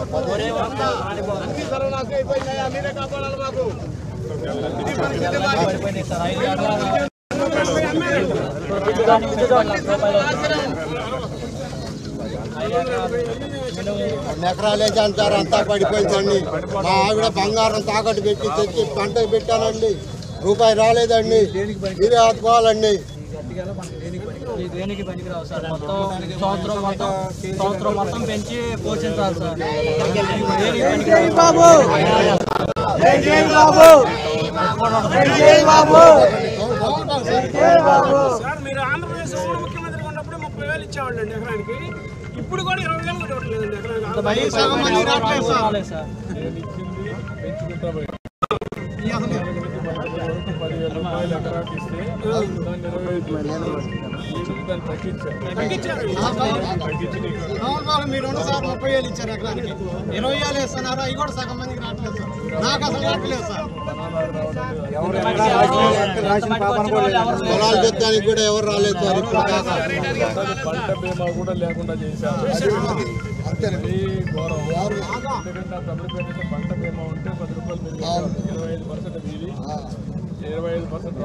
అట్టాలండి sir ఎకరాలు వేసి అంటారు అంతా పడిపోయిందండి మా ఆవిడ బంగారం తాకట్టు పెట్టి తెచ్చి పంట పెట్టానండి. రూపాయి రాలేదండి. మీరే ఆదుకోవాలండి. ఈ దేనికి పనికిరావు సార్? మొత్తం సంవత్సరం మొత్తం సంవత్సరం మొత్తం పెంచి పోషించాలి సార్. దేనికి పనికిరావు? సార్ మీరు ఆంధ్రప్రదేశ్ ముఖ్యమంత్రిగా ఉన్నప్పుడు ముప్పై వేలు ఇచ్చేవాళ్ళు అండి ఎకరానికి. ఇప్పుడు కూడా ఇరవై వేలు కూడా ఇవ్వట్లేదండి ఎకరానికి. రూపాయలు ఎకరాకి ఇస్తే దాన్ని ఇరవై ఐదు దాన్ని తగ్గించారు. మీరు రెండు సార్ ముప్పై వేలు ఇచ్చారు ఎకరానికి. ఇరవై వేలు ఇస్తున్నారు అవి కూడా సగం మందికి రావట్లేదు సార్. నాకు అసలు రావట్లేదు సార్. పొలాలు పెత్తానికి కూడా ఎవరు రాలేదు? సార్? ఇప్పుడు దాకా పంట బీమా కూడా లేకుండా చేశారు. ఎందుకంటే ఆ పంట బీమా ఉంటే పది రూపాయలు ఇరవై ఐదు పర్సెంట్ మీది ఇరవై ఐదు పర్సెంట్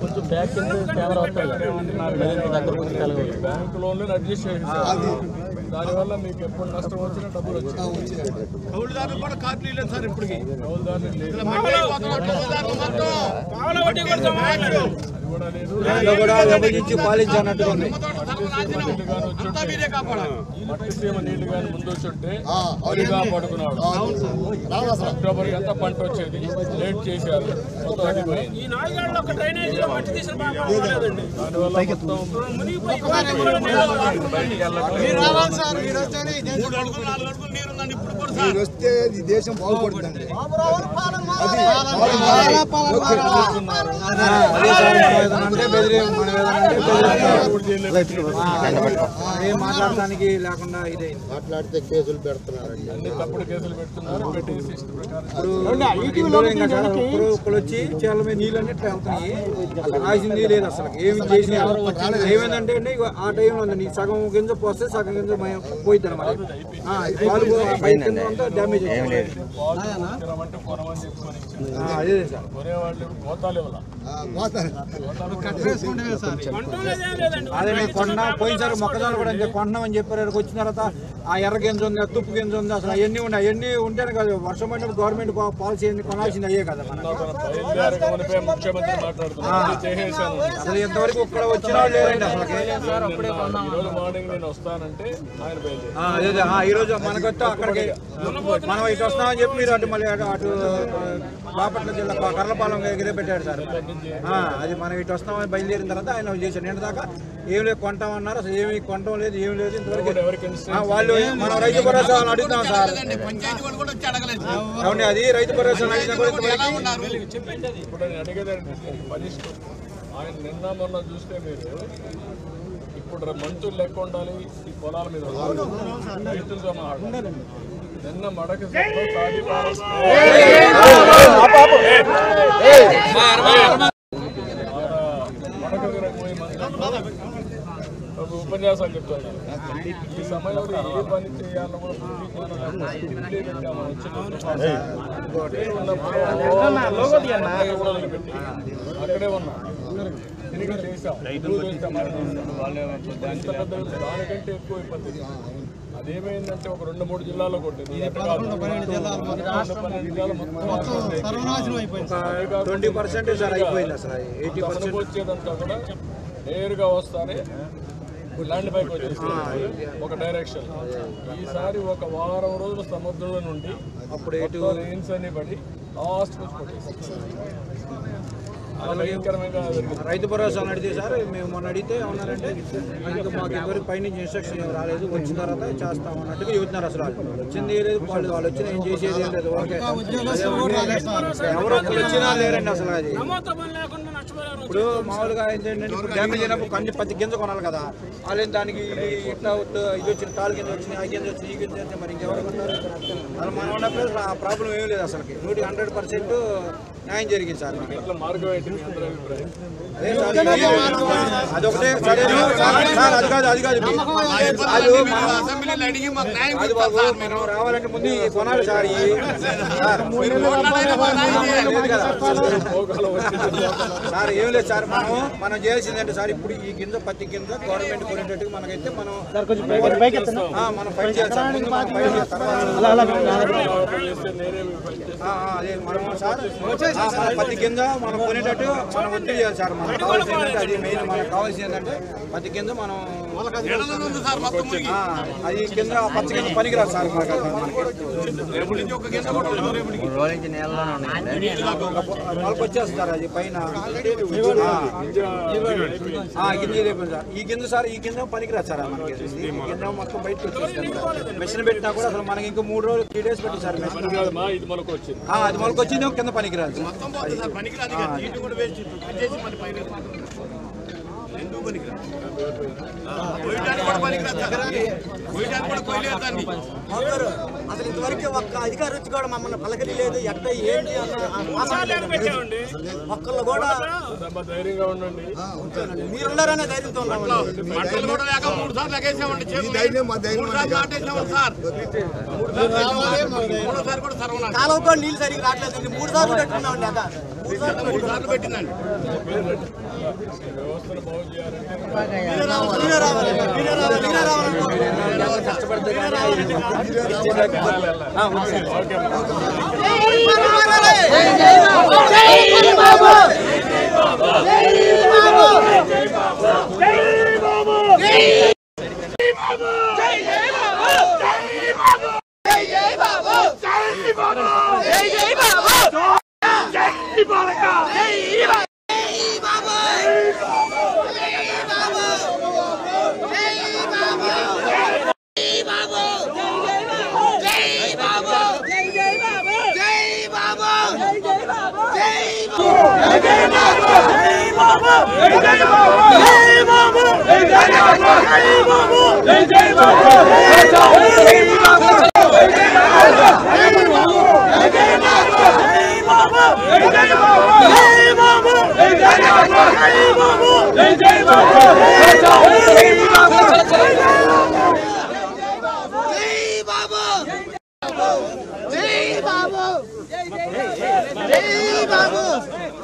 కొంచెం బ్యాక్ కెమెరా వస్తాయి బ్యాంక్ లోన్లు అడ్జస్ట్ చేసేసారు దానివల్ల మీకు ఎప్పుడు నష్టం వచ్చినా డబ్బులు వచ్చాయి కౌలుదారులు కూడా కార్డు లేదు సార్ ఇప్పటికి. కౌలుదారులు మట్టి సీమ నీళ్ళు కానీ ముందు వచ్చి ఉంటే అడిగా పడుకున్నాడు అక్టోబర్ ఎంత పంట వచ్చేది? లేట్ చేశారు. దానివల్ల మొత్తం మునిగిపోయి ఇవాళ సార్ మీరు వస్తేనే మీరు వస్తే ఈ దేశం బాగుపడుతుంది. ఏం మాట్లాడటానికి లేకుండా ఇదే మాట్లాడితే కేసులు పెడుతున్నారండి. అన్ని తప్పుడు కేసులు పెడుతున్నారు. ఇప్పుడు ఇప్పుడు వచ్చి చాలా మీద నీళ్ళు అన్నిట్లో వెళ్తున్నాయి. రాసింది లేదు అసలు. ఏమి చేసిన ఏమైందంటే అండి ఆ టైంలో సగం గింజ పోస్తే సగం గింజ పోయింది అనమాట డ్యామేజ్. అదే సార్. అదే కొన్నా పోయినసారి మొక్కజొన్న కూడా అంతే కొంటున్నామని చెప్పారు. ఇక్కడికి వచ్చిన తర్వాత ఆ ఎర్ర గింజ ఉంది ఆ తుప్పు గింజ ఉంది అసలు అవన్నీ ఉన్నాయి. అవన్నీ ఉంటేనే కదా వర్షం పడినప్పుడు గవర్నమెంట్ పాలసీ అన్ని కొనాల్సింది అయ్యే కదా మనం అసలు ఇంతవరకు ఇక్కడ వచ్చిన వాళ్ళు లేరండి అసలు ఈ రోజు మార్నింగ్ నేను వస్తానంటే అదే అదే. ఆ, ఈ రోజు మనకు వస్తే అక్కడికి మనం ఇటు వస్తామని చెప్పి మీరు అటు మళ్ళీ అటు బాపట్ల జిల్లా కర్లపాలెం ఎగిరే పెట్టాడు సార్. ఆ, అది మనం ఇటు వస్తామని బయలుదేరిన తర్వాత ఆయన చేశాడు నేను దాకా ఏం లేదు కొంటామన్నారు. అసలు ఏమి కొంటాం లేదు ఏం లేదు. ఇంతవరకు వాళ్ళు మనం రైతు భరోసా వాళ్ళని అడుగుతాం సార్. పంచాయతీ వాళ్ళు కూడా వచ్చి అడగలేదు. అవునండి అది రైతు భరోసా అడిగినా కూడా ఇంతవరకు ఆయన నిన్న మొన్న చూస్తే మీరు ఇప్పుడు మంతులు లెక్క ఉండాలి ఈ పొలాల మీద. రైతులతో మాట్లాడాలి నిన్న మడక ఉపన్యాసాలు చెప్తున్నారు ఈ సమయంలో ఏ పని చేయాలో కూడా అక్కడే ఉన్నాం. దానికంటే ఎక్కువ ఇబ్బంది అదేమైందంటే ఒక రెండు మూడు కొట్టింది. జిల్లాలు ట్వంటీ పర్సెంట్ వచ్చేదంతా కూడా నేరుగా వస్తానే ల్యాండ్ పైకి వచ్చేస్తుంది ఒక డైరెక్షన్ ఈసారి ఒక వారం రోజుల సముద్రంలో నుండి అప్పుడు రేంజ్ అన్ని పడి లాస్ట్ వచ్చి రైతు భరోసా అని అడిగితే సార్ మేము మొన్న అడిగితే ఏమన్నారంటే ఇంకా మాకు ఎవరికి పైనుంచి ఇన్స్ట్రక్షన్ ఏం రాలేదు వచ్చిన తర్వాత చేస్తాం అన్నట్టుగా చెబుతున్నారు అసలు వాళ్ళు. వచ్చింది లేదు వాళ్ళు వాళ్ళు వచ్చిన ఏం చేసేది ఏం లేదు ఓకే. ఎవరు వచ్చినా లేరండి అసలు అది. ఇప్పుడు మామూలుగా ఏంటంటే ఇప్పుడు డ్యామేజ్ అయినప్పుడు కంది పత్తి గింజ కొనాలి కదా వాళ్ళు దానికి ఇది ఇట్లా ఇది వచ్చిన తాళ్ళు గింజ వచ్చింది ఆ గింజ వచ్చింది ఈ గింజ వచ్చింది మరి ఇంకెవరు కొన్నారు అసలు మనం ఉన్నప్పుడు ఆ ప్రాబ్లం ఏమీ లేదు అసలుకి నూటి హండ్రెడ్ పర్సెంట్ న్యాయం జరిగింది సార్ అదొకటే సరే సార్, సార్, అది కాదు అది కాదు అది మనం- రావాలంటే ముందు ఈ కొనాలి సార్ ఈ సార్ సార్ ఏం లేదు సార్ మనం మనం చేయాల్సిందంటే సార్ ఇప్పుడు ఈ కింద పత్తి కింద గవర్నమెంట్ కొనేటట్టుగా మనకైతే మనం మనం ఫైట్ మనం చేస్తే అదే మనం సార్ మన పత్తి కింద మనం కొనేటట్టు మనం ఒత్తిడి చేయాలి సార్ మనకు కావాల్సింది ఏంటంటే అది మెయిన్ మనకు కావాల్సింది ఏంటంటే పత్తి కింద మనం అది కింద ఆ పత్తి కింద పనికిరాదు సార్ అది అది పైన. ఆ, ఆ, గింజ లేకుండా సార్ ఈ కింద సార్ ఈ కింద పనికిరాదు సార్ మనకి. మొత్తం బయటకు మెషిన్ పెట్టినా కూడా అసలు మనకి ఇంకా మూడు రోజులు త్రీ డేస్ పెట్టి సార్ మెషిన్. కాదు మా ఇది మనకు వచ్చింది ఆ, అది మొలక వచ్చింది కింద పనికిరాదు అసలు ఇంతవరకు ఒక్క అధికారి వచ్చి కూడా మమ్మల్ని పలకరి లేదు ఎట్ట ఏంటి అన్న ఒక్కళ్ళు కూడా అమ్మా, ధైర్యంగా ఉండండి. మీరున్నారనే ధైర్యంతో కాలువ కూడా నీళ్ళు సరిగ్గా రావట్లేదండి. మూడు సార్లు పెట్టుకున్నామండి అదా మూడు సార్లు మూడు సార్లు పెట్టిందండి. రావాలి. రావాలి. మీరే రావాలి. Hey, బాబు జై బాబు జై బాబు జై బాబు జై బాబు జై బాబు జై బాబు జై బాబు జై బాబు జై బాబు జై బాబు జై బాబు జై బాబు జై బాబు జై బాబు జై బాబు జై బాబు Jai Babu! Jai Babu!